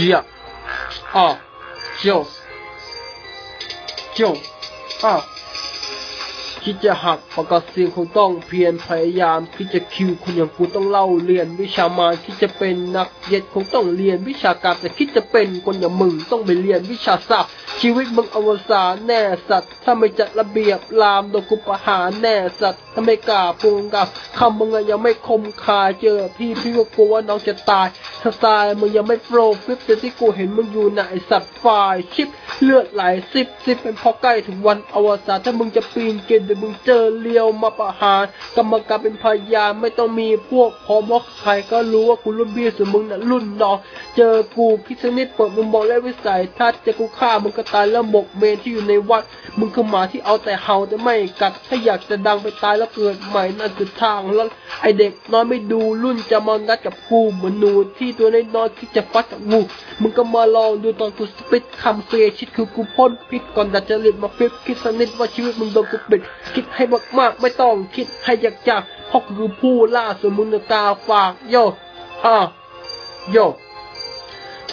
Yeah. Ah. Yo. Yo. Ah. คิดจะหักปากกาเสียงคงต้องเพียรพยายามคิดจะคิวคนอย่างกูต้องเล่าเรียนวิชามารคิดจะเป็นนักเย็ดคงต้องเรียนวิชาการแต่คิดจะเป็นคนอย่างมึงต้องไปเรียนวิชาศัพท์ชีวิตมึงอวสานแน่สัตว์ถ้าไม่จัดระเบียบรามโดนกูประหารแน่สัตว์ถ้าไม่กล้าปรุงกับคำมึงอะยังไม่คมคายเจอพี่พี่ก็กลัวว่าน้องจะตาย ถ้าตายมึงยังไม่โปรฟิปแต่ที่กูเห็นมึงอยู่น่ะไอสัตว์ฝ่ายชิปเลือดไหลซิบซิบเป็นพราะใกล้ถึงวันอวสานถ้ามึงจะปีนเกณฑ์แต่มึงเจอเลี้ยวมาประหารกรรมการเป็นพยานไม่ต้องมีพวกพอมอกใครก็รู้ว่ากูรุ่นพี่ส่วนมึงน่ะรุ่นน้องเจอกูคิดสักนิดเปิดมุมมองและวิสัยถ้าจะกูฆ่ามึงก็ตายแล้วหมกเมนที่อยู่ในวัด มึงคือหมาที่เอาแต่เห่าแต่ไม่กัดถ้าอยากจะดังไปตายแล้วเกิดใหม่นั่นคือทางแล้วไอเด็กน้อยไม่ดูรุ่นจะมางัดกับกูเหมือนหนูที่ตัวน้อยๆที่จะฟัดกับงูมึงก็มาลองดูตอนกูสปิดคำเสียชิดคือกูพ่นพิษก่อนดัดจริตมาฟิบคิดสักนิทว่าชีวิตมึงโดนกูปิดคิดให้มากๆไม่ต้องคิดให้ยากๆเพราะกูคือผู้ล่าส่วนมึงน่ะตาฝากโยอะโย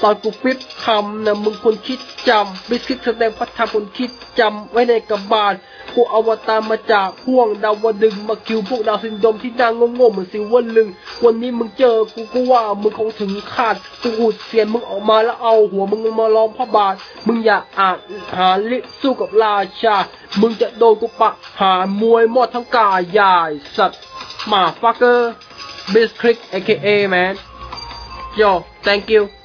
ตอนกูฟิปคำนะมึงคนคิดจำบิสคิดแสดงพัฒนาคนคิดจำไว้ในกระบาลกูอวตารมาจากพ่วงดาวดึงมาคิวพวกดาวซินโดมที่นางงงๆเหมือนซิวันลึง วันนี้มึงเจอกูก็ว่ามึงคงถึงขาดกูอุดเสียนมึงออกมาแล้วเอาหัวมึงมาล้อมพระบาท มึงอย่าอาจหาลิสู้กับราชา มึงจะโดนกูปะหามวยหมดทั้งกายยายสัตว์มาฟักเกอร์บิสคลิก AKA man yo thank you